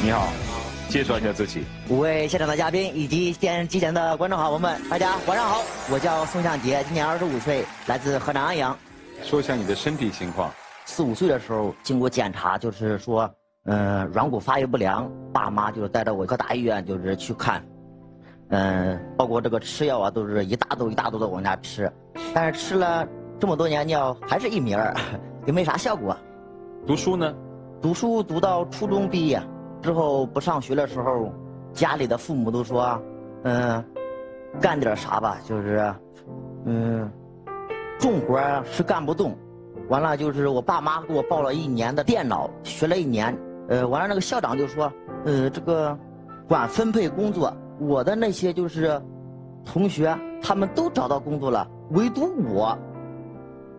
你好，介绍一下自己。五位现场的嘉宾以及电视机前的观众好朋友们，大家晚上好，我叫宋向杰，今年二十五岁，来自河南安阳。说一下你的身体情况。四五岁的时候，经过检查，就是说，嗯，软骨发育不良，爸妈就是带着我各大医院就是去看，嗯，包括这个吃药啊，都是一大兜一大兜的往家吃，但是吃了这么多年药，还是一米二，也没啥效果。读书呢？读书读到初中毕业之后不上学的时候，家里的父母都说，嗯，干点啥吧，就是，嗯，重活是干不动。完了就是我爸妈给我报了一年的电脑，学了一年。呃，完了那个校长就说，呃，这个管分配工作，我的那些就是同学他们都找到工作了，唯独我，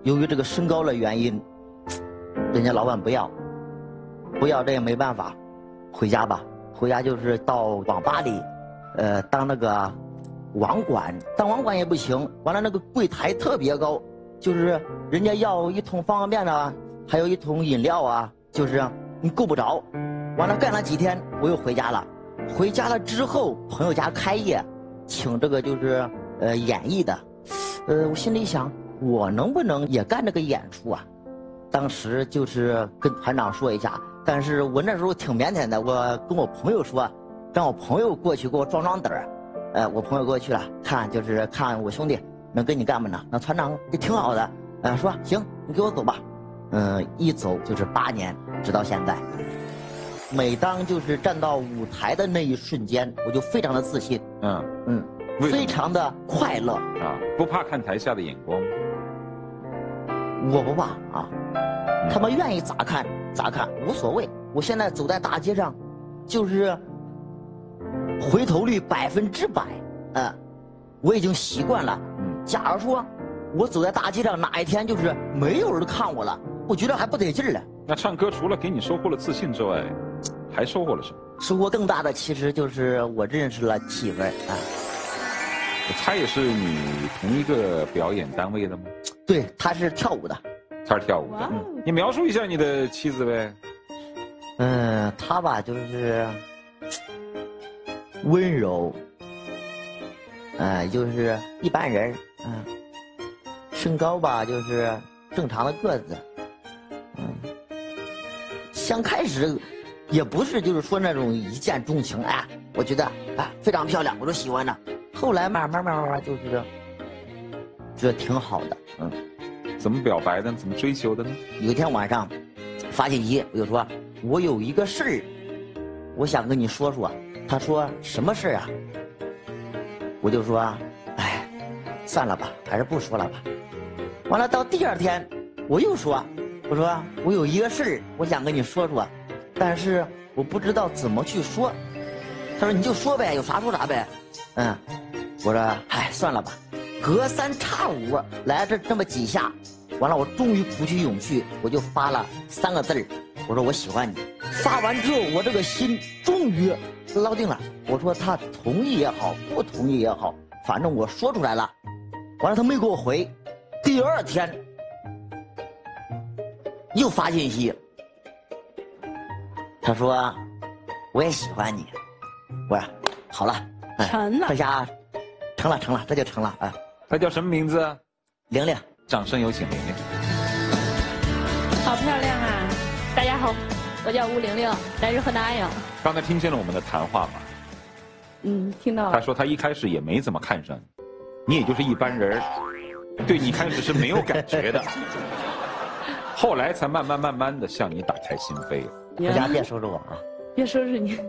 由于这个身高的原因。人家老板不要，不要这也没办法，回家吧。回家就是到网吧里，呃，当那个网管，当网管也不行。完了那个柜台特别高，就是人家要一桶方便面啊，还有一桶饮料啊，就是你够不着。完了干了几天，我又回家了。回家了之后，朋友家开业，请这个就是呃演艺的，呃，我心里想，我能不能也干这个演出啊？当时就是跟团长说一下，但是我那时候挺腼腆的，我跟我朋友说，让我朋友过去给我壮壮胆儿。呃，我朋友过去了，看就是看我兄弟能跟你干不呢？那团长也挺好的，呃，说行，你给我走吧。嗯，一走就是八年，直到现在。每当就是站到舞台的那一瞬间，我就非常的自信。嗯嗯，非常的快乐啊，不怕看台下的眼光。我不怕啊。他们愿意咋看咋看无所谓。我现在走在大街上，就是回头率百分之百，嗯，我已经习惯了。假如说我走在大街上，哪一天就是没有人看我了，我觉得还不得劲儿了。那唱歌除了给你收获了自信之外，还收获了什么？收获更大的其实就是我认识了媳妇儿啊。他也是你同一个表演单位的吗？对，他是跳舞的。他是跳舞的，你描述一下你的妻子呗。嗯，她吧就是温柔，嗯，就是一般人，嗯，身高吧就是正常的个子，嗯，刚开始也不是就是说那种一见钟情，哎，我觉得哎非常漂亮，我就喜欢呢。后来慢慢慢慢慢就是觉得挺好的，嗯。怎么表白的？怎么追求的呢？有一天晚上，发信息，我就说，我有一个事儿，我想跟你说说。他说什么事儿啊？我就说，哎，算了吧，还是不说了吧。完了，到第二天，我又说，我说我有一个事儿，我想跟你说说，但是我不知道怎么去说。他说你就说呗，有啥说啥呗。嗯，我说，哎，算了吧。隔三差五来这这么几下，完了我终于鼓起勇气，我就发了三个字儿，我说我喜欢你。发完之后，我这个心终于捞定了。我说他同意也好，不同意也好，反正我说出来了。完了他没给我回，第二天又发信息，他说我也喜欢你。我说好了，成了，这下成了成了，这就成了啊。她叫什么名字？玲玲，掌声有请玲玲。好漂亮啊！大家好，我叫吴玲玲，来自河南安阳。刚才听见了我们的谈话吗？嗯，听到了。她说她一开始也没怎么看上你，你也就是一般人对你开始是没有感觉的，后来才慢慢慢慢的向你打开心扉。回家别收拾我啊！别收拾你。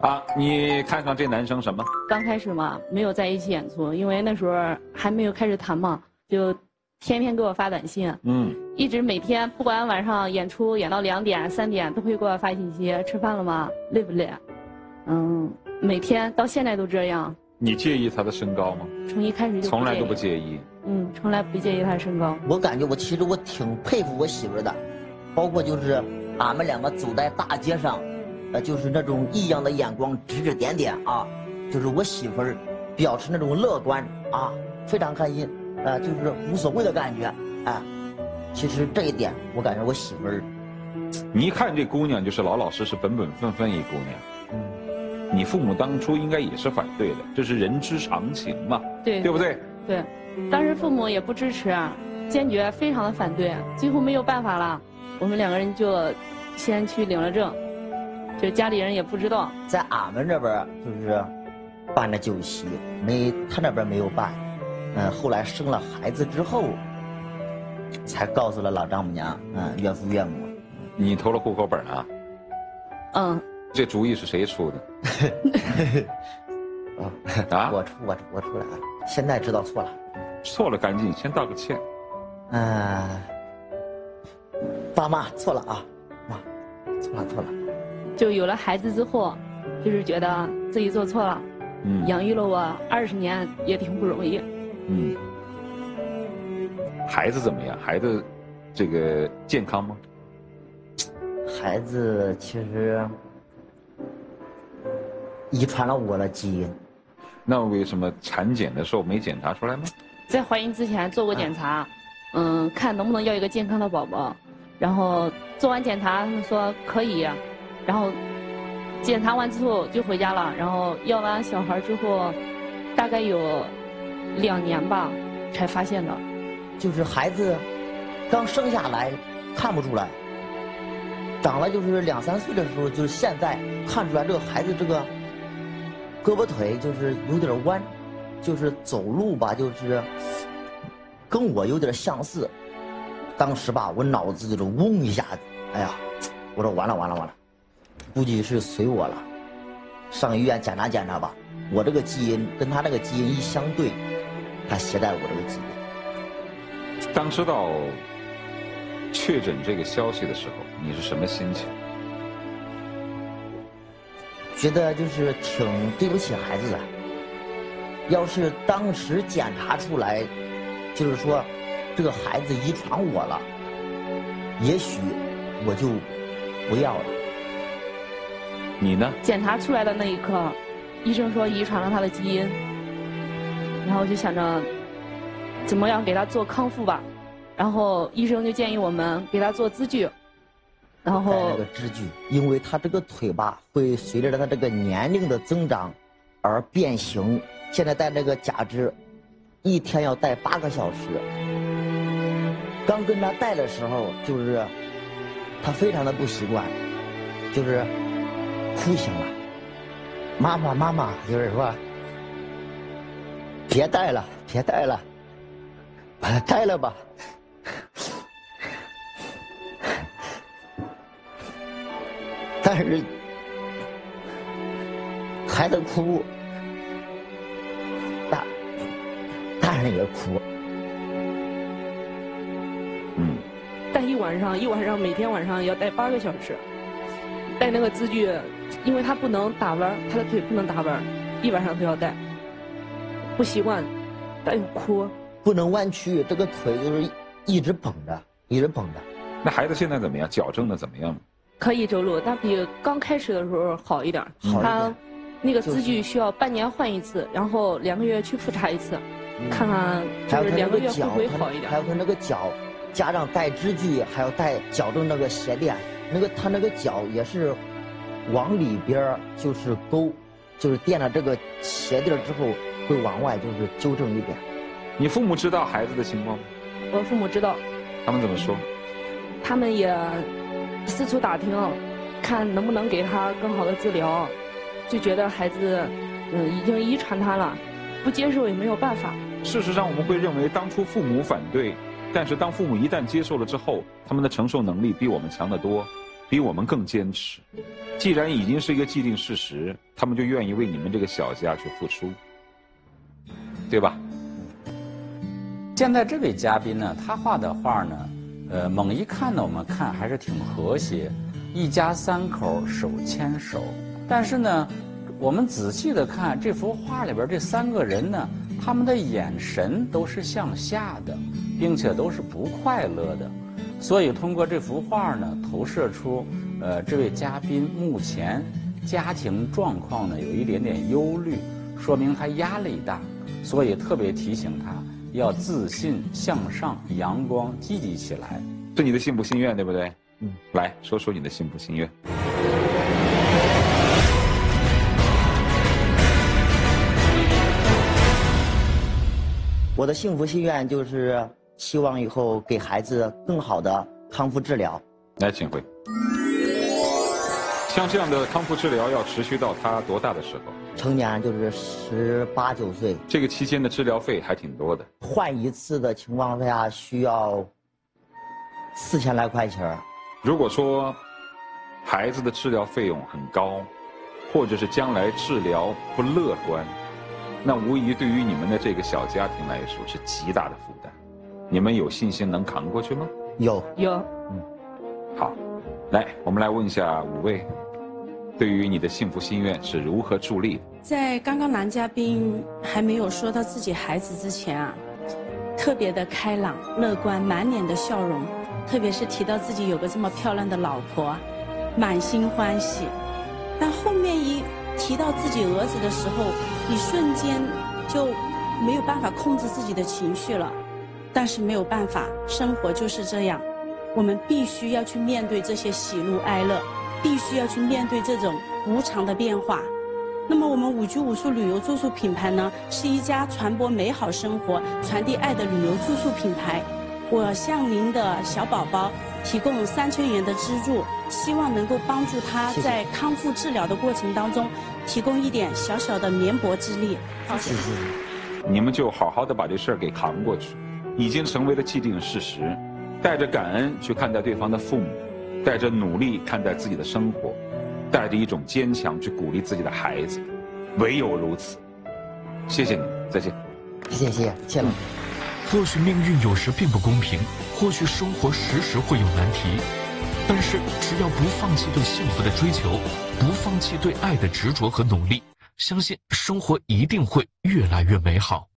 啊，你看看这男生什么？刚开始嘛，没有在一起演出，因为那时候还没有开始谈嘛，就天天给我发短信。嗯。一直每天不管晚上演出演到两点三点，都会给我发信息：吃饭了吗？累不累？嗯，每天到现在都这样。你介意他的身高吗？从一开始就从来都不介意。嗯，从来不介意他的身高。我感觉我其实我挺佩服我媳妇的，包括就是俺们两个走在大街上。呃，就是那种异样的眼光，指指点点啊，就是我媳妇儿，表示那种乐观啊，非常开心，呃，就是无所谓的感觉，啊，其实这一点，我感觉我媳妇儿，你一看这姑娘就是老老实实、本本分分一姑娘，你父母当初应该也是反对的，这是人之常情嘛，对对不对？对，当时父母也不支持，坚决非常的反对，最后没有办法了，我们两个人就先去领了证，就家里人也不知道。在俺们这边就是办的酒席，没他那边没有办，嗯，后来生了孩子之后，才告诉了老丈母娘，嗯，岳父岳母。你偷了户口本啊？嗯。这主意是谁出的？啊，我出，我出，我出来了。现在知道错了，错了赶紧先道个歉。嗯，爸妈错了啊，妈，错了错了。就有了孩子之后，就是觉得自己做错了。嗯。养育了我二十年也挺不容易。嗯。孩子怎么样？孩子，这个健康吗？孩子其实。遗传了我的基因，那为什么产检的时候没检查出来吗？在怀孕之前做过检查，嗯，看能不能要一个健康的宝宝，然后做完检查他们说可以，然后检查完之后就回家了，然后要完小孩之后，大概有两年吧才发现的，就是孩子刚生下来看不出来，长了就是两三岁的时候，就是现在看出来这个孩子这个。胳膊腿就是有点弯，就是走路吧，就是跟我有点相似。当时吧，我脑子就是嗡一下，哎呀，我说完了完了完了，估计是随我了。上医院检查检查吧，我这个基因跟他那个基因一相对，他携带我这个基因。当知道确诊这个消息的时候，你是什么心情？觉得就是挺对不起孩子的。要是当时检查出来，就是说这个孩子遗传我了，也许我就不要了。你呢？检查出来的那一刻，医生说遗传了他的基因，然后就想着怎么样给他做康复吧，然后医生就建议我们给他做支具。然后带那个支具，因为他这个腿吧会随着他这个年龄的增长而变形。现在戴这个假肢，一天要戴八个小时。刚跟他戴的时候，就是他非常的不习惯，就是哭醒了。妈妈，妈妈，就是说别带了，别带了，把它带了吧。但是孩子哭，大大人也哭。嗯，带一晚上，一晚上，每天晚上要带八个小时，带那个字据，因为他不能打弯他的腿不能打弯一晚上都要带，不习惯，他又哭。不能弯曲，这个腿就是一直绷着，一直绷着。那孩子现在怎么样？矫正的怎么样？可以走路，但比刚开始的时候好一点。他那个支具需要半年换一次，然后两个月去复查一次，看看就是两个月会不会好一点。还有他那个脚，家长带支具，还要带矫正那个鞋垫，那个他那个脚也是往里边就是勾，就是垫了这个鞋垫之后会往外就是纠正一点。你父母知道孩子的情况吗？我父母知道。他们怎么说？他们也。四处打听，看能不能给他更好的治疗，就觉得孩子，嗯，已经遗传他了，不接受也没有办法。事实上，我们会认为当初父母反对，但是当父母一旦接受了之后，他们的承受能力比我们强得多，比我们更坚持。既然已经是一个既定事实，他们就愿意为你们这个小家去付出，对吧？现在这位嘉宾呢，他画的画呢？呃，猛一看呢，我们看还是挺和谐，一家三口手牵手。但是呢，我们仔细的看这幅画里边这三个人呢，他们的眼神都是向下的，并且都是不快乐的。所以通过这幅画呢，投射出呃这位嘉宾目前家庭状况呢，有一点点忧虑，说明他压力大，所以特别提醒他要自信向上，阳光积极起来。是你的幸福心愿，对不对？嗯，来说说你的幸福心愿。我的幸福心愿就是。希望以后给孩子更好的康复治疗。来，请回。像这样的康复治疗要持续到他多大的时候？成年就是十八九岁。这个期间的治疗费还挺多的。换一次的情况下需要四千来块钱。如果说孩子的治疗费用很高，或者是将来治疗不乐观，那无疑对于你们的这个小家庭来说是极大的负担。你们有信心能扛过去吗？有有。嗯，好，来，我们来问一下五位。对于你的幸福心愿是如何助力？在刚刚男嘉宾还没有说到自己孩子之前啊，特别的开朗、乐观，满脸的笑容。特别是提到自己有个这么漂亮的老婆，满心欢喜。但后面一提到自己儿子的时候，你瞬间就没有办法控制自己的情绪了。但是没有办法，生活就是这样，我们必须要去面对这些喜怒哀乐。必须要去面对这种无常的变化。那么，我们五居五宿旅游住宿品牌呢，是一家传播美好生活、传递爱的旅游住宿品牌。我向您的小宝宝提供三千元的资助，希望能够帮助他在康复治疗的过程当中，提供一点小小的绵薄之力。谢谢。你们就好好的把这事儿给扛过去，已经成为了既定事实。带着感恩去看待对方的父母。带着努力看待自己的生活，带着一种坚强去鼓励自己的孩子，唯有如此。谢谢你，再见。谢谢，谢了。或许命运有时并不公平，或许生活时时会有难题，但是只要不放弃对幸福的追求，不放弃对爱的执着和努力，相信生活一定会越来越美好。